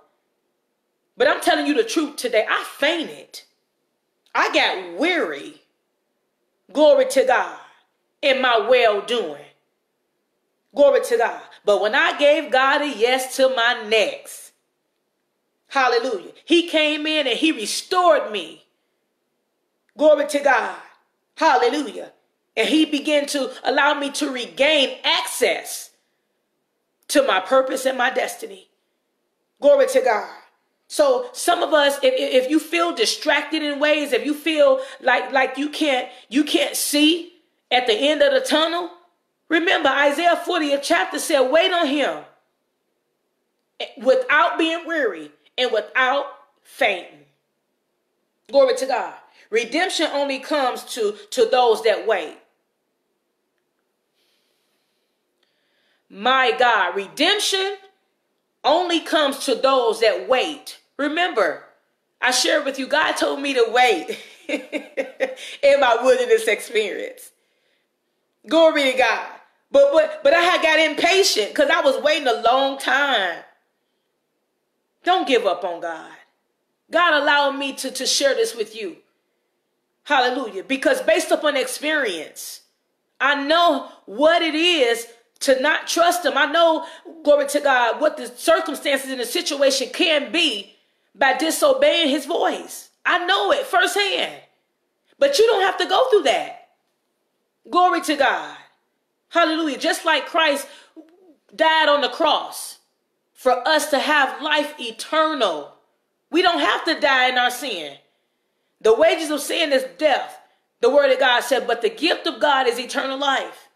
But I'm telling you the truth today. I fainted. I got weary. Glory to God in my well doing. Glory to God. But when I gave God a yes to my next, hallelujah, He came in and He restored me. Glory to God. Hallelujah. And he began to allow me to regain access to my purpose and my destiny. Glory to God. So some of us, if, if you feel distracted in ways, if you feel like, like you can't, you can't see at the end of the tunnel, remember Isaiah 40th chapter said, wait on him without being weary and without fainting. Glory to God. Redemption only comes to, to those that wait. My God, redemption only comes to those that wait. Remember, I shared with you, God told me to wait [LAUGHS] in my wilderness experience. Glory to God. But but but I had got impatient because I was waiting a long time. Don't give up on God. God allowed me to, to share this with you. Hallelujah. Because based upon experience, I know what it is to not trust him. I know, glory to God, what the circumstances in the situation can be by disobeying his voice. I know it firsthand. But you don't have to go through that. Glory to God. Hallelujah. Just like Christ died on the cross for us to have life eternal. We don't have to die in our sin. The wages of sin is death. The word of God said, but the gift of God is eternal life.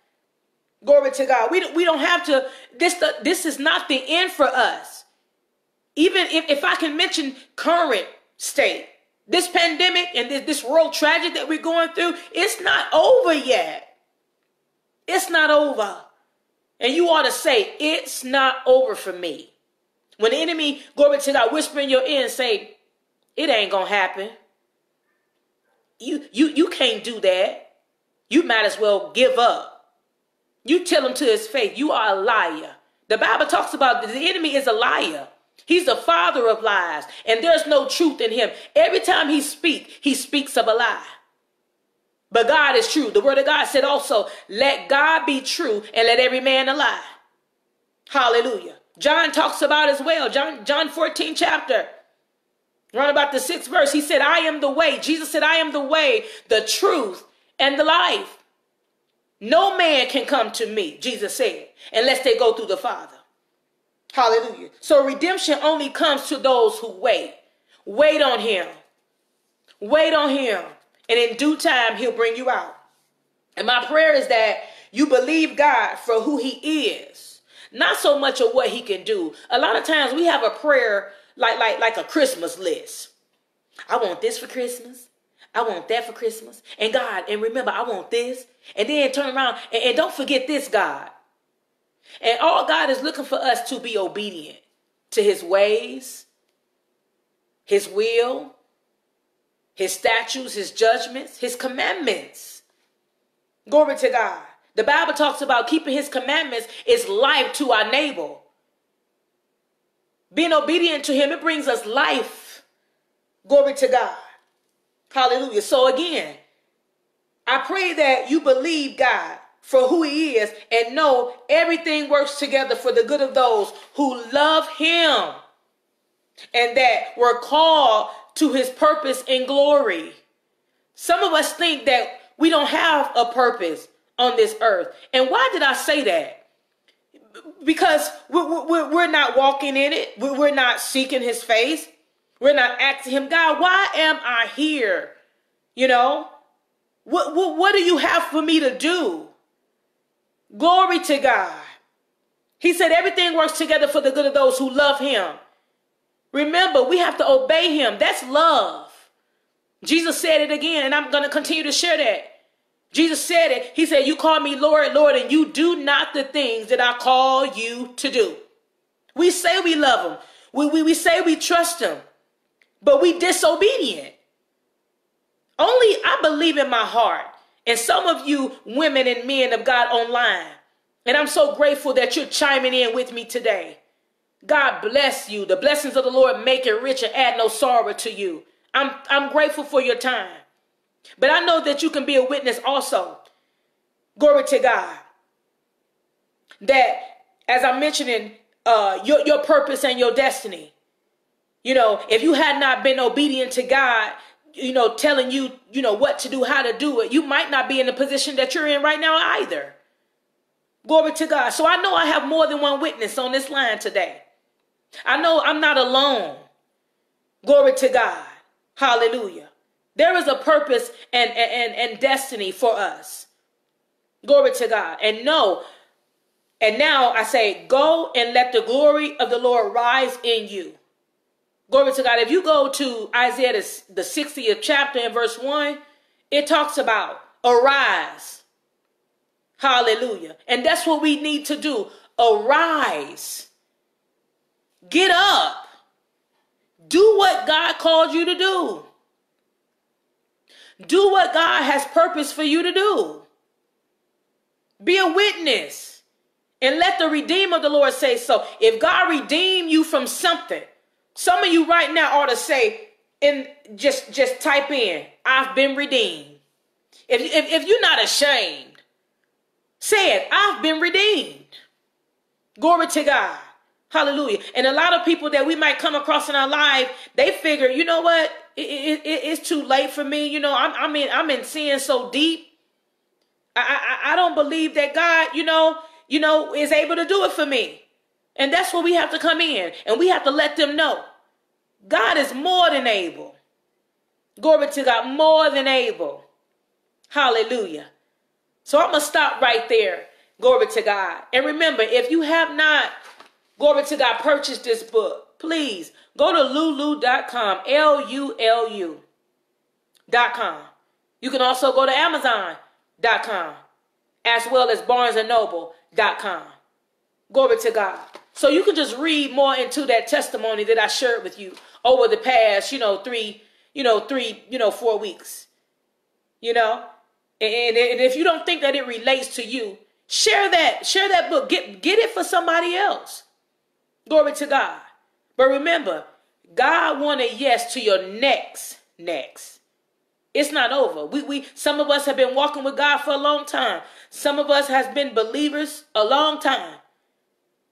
Glory to God. We, we don't have to, this, this is not the end for us. Even if, if I can mention current state, this pandemic and this, this world tragedy that we're going through, it's not over yet. It's not over. And you ought to say, it's not over for me. When the enemy, glory to God, whisper in your ear and say, it ain't to happen. You you you can't do that. You might as well give up. You tell him to his face, you are a liar. The Bible talks about the enemy is a liar. He's the father of lies, and there's no truth in him. Every time he speaks, he speaks of a lie. But God is true. The word of God said also, let God be true and let every man a lie. Hallelujah. John talks about as well. John, John 14 chapter. Around about the sixth verse, he said, I am the way. Jesus said, I am the way, the truth, and the life. No man can come to me, Jesus said, unless they go through the Father. Hallelujah. So redemption only comes to those who wait. Wait on him. Wait on him. And in due time, he'll bring you out. And my prayer is that you believe God for who he is, not so much of what he can do. A lot of times we have a prayer like, like, like a Christmas list. I want this for Christmas. I want that for Christmas. And God, and remember, I want this. And then turn around and, and don't forget this, God. And all God is looking for us to be obedient to his ways, his will, his statutes, his judgments, his commandments. Glory to God. The Bible talks about keeping his commandments is life to our neighbor. Being obedient to him, it brings us life. Glory to God. Hallelujah. So again, I pray that you believe God for who he is and know everything works together for the good of those who love him and that we're called to his purpose and glory. Some of us think that we don't have a purpose on this earth. And why did I say that? Because we're not walking in it. We're not seeking his face. We're not asking him, God, why am I here? You know, what, what, what do you have for me to do? Glory to God. He said everything works together for the good of those who love him. Remember, we have to obey him. That's love. Jesus said it again, and I'm going to continue to share that. Jesus said it. He said, You call me Lord, Lord, and you do not the things that I call you to do. We say we love him. We, we, we say we trust him, but we disobedient. Only I believe in my heart. And some of you women and men of God online. And I'm so grateful that you're chiming in with me today. God bless you. The blessings of the Lord make it rich and add no sorrow to you. I'm, I'm grateful for your time. But I know that you can be a witness also. Glory to God. That, as I'm mentioning, uh, your, your purpose and your destiny. You know, if you had not been obedient to God, you know, telling you, you know, what to do, how to do it, you might not be in the position that you're in right now either. Glory to God. So I know I have more than one witness on this line today. I know I'm not alone. Glory to God. Hallelujah. There is a purpose and, and, and destiny for us. Glory to God. And no, and now I say, go and let the glory of the Lord rise in you. Glory to God. If you go to Isaiah, the 60th chapter in verse 1, it talks about arise. Hallelujah. And that's what we need to do. Arise. Get up. Do what God called you to do. Do what God has purpose for you to do. Be a witness. And let the redeemer of the Lord say so. If God redeem you from something, some of you right now ought to say, and just just type in, I've been redeemed. If, if, if you're not ashamed, say it, I've been redeemed. Glory to God. Hallelujah. And a lot of people that we might come across in our life, they figure, you know what? It, it, it, it's too late for me. You know, I'm, I'm in I'm in sin so deep. I, I I don't believe that God, you know, you know, is able to do it for me. And that's where we have to come in and we have to let them know God is more than able. Glory to God, more than able. Hallelujah. So I'm going to stop right there. Glory to God. And remember, if you have not, glory to God, Purchase this book, please go to lulu.com, L U L U.com. You can also go to amazon.com as well as barnesandnoble.com. Glory to God. So you can just read more into that testimony that I shared with you over the past, you know, three, you know, three, you know, four weeks. You know? And, and if you don't think that it relates to you, share that, share that book. Get get it for somebody else. Glory to God. But remember, God want a yes to your next, next. It's not over. We we some of us have been walking with God for a long time. Some of us has been believers a long time.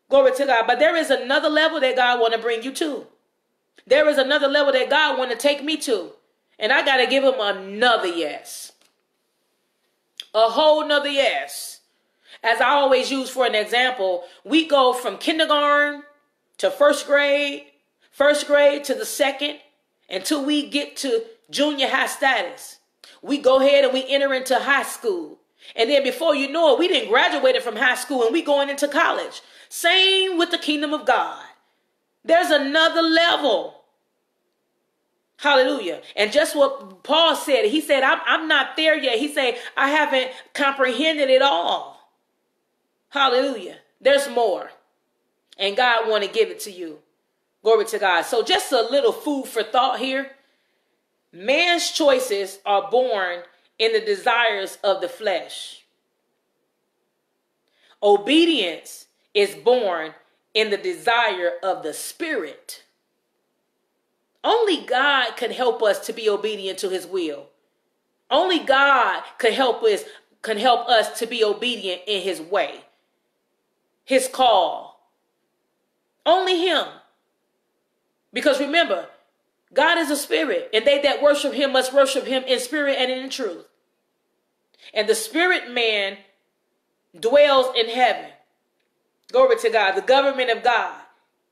Glory to God. But there is another level that God want to bring you to. There is another level that God want to take me to. And I got to give him another yes. A whole nother yes. As I always use for an example, we go from kindergarten to first grade, first grade to the second, until we get to junior high status. We go ahead and we enter into high school. And then before you know it, we didn't graduated from high school and we going into college. Same with the kingdom of God. There's another level. Hallelujah. And just what Paul said, he said, I'm, I'm not there yet. He said, I haven't comprehended it all. Hallelujah. There's more. And God want to give it to you. Glory to God. So just a little food for thought here. Man's choices are born in the desires of the flesh. Obedience is born in the desire of the spirit. Only God can help us to be obedient to his will. Only God can help us can help us to be obedient in his way. His call. Only him. Because remember, God is a spirit, and they that worship him must worship him in spirit and in truth. And the spirit man dwells in heaven. Glory to God, the government of God,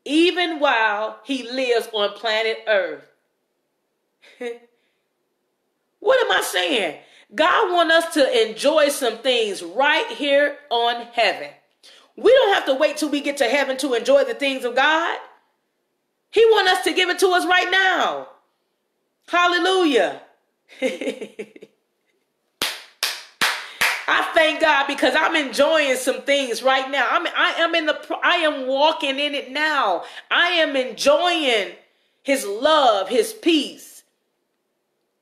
even while he lives on planet Earth. [LAUGHS] what am I saying? God wants us to enjoy some things right here on heaven. We don't have to wait till we get to heaven to enjoy the things of God. He wants us to give it to us right now. Hallelujah. [LAUGHS] I thank God because I'm enjoying some things right now. I'm I am in the I am walking in it now. I am enjoying his love, his peace,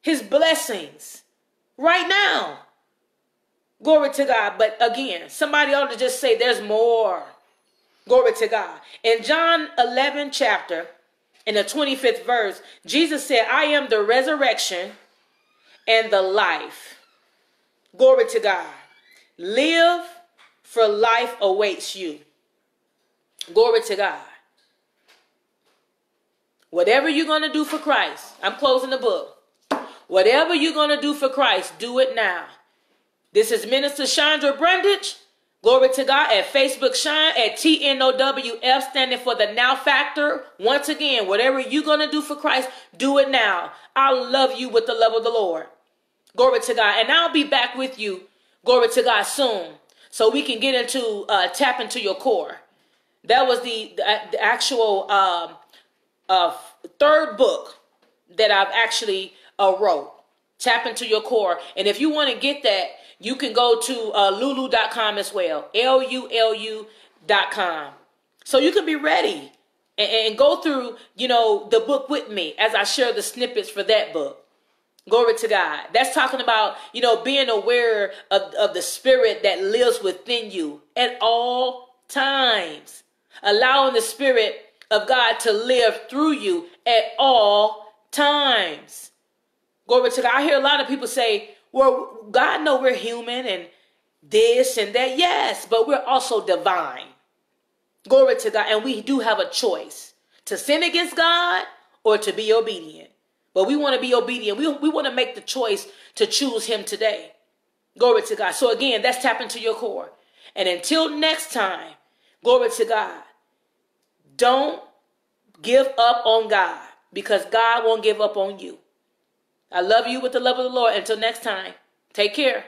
his blessings right now. Glory to God. But again, somebody ought to just say there's more. Glory to God. In John 11 chapter, in the 25th verse, Jesus said, I am the resurrection and the life. Glory to God. Live, for life awaits you. Glory to God. Whatever you're going to do for Christ, I'm closing the book. Whatever you're going to do for Christ, do it now. This is Minister Chandra Brundage. Glory to God at Facebook Shine at TNOWF standing for the Now Factor. Once again, whatever you're going to do for Christ, do it now. I love you with the love of the Lord. Glory to God. And I'll be back with you, glory to God, soon. So we can get into, uh, tap into your core. That was the, the, the actual um, uh, third book that I've actually uh, wrote. Tap into your core. And if you want to get that, you can go to uh, lulu.com as well. L-U-L-U.com. So you can be ready and, and go through, you know, the book with me as I share the snippets for that book. Glory to God. That's talking about, you know, being aware of, of the spirit that lives within you at all times. Allowing the spirit of God to live through you at all times. Glory to God. I hear a lot of people say, well, God know we're human and this and that. Yes, but we're also divine. Glory to God. And we do have a choice to sin against God or to be obedient. But we want to be obedient. We, we want to make the choice to choose him today. Glory to God. So again, that's tapping to your core. And until next time, glory to God. Don't give up on God because God won't give up on you. I love you with the love of the Lord. Until next time, take care.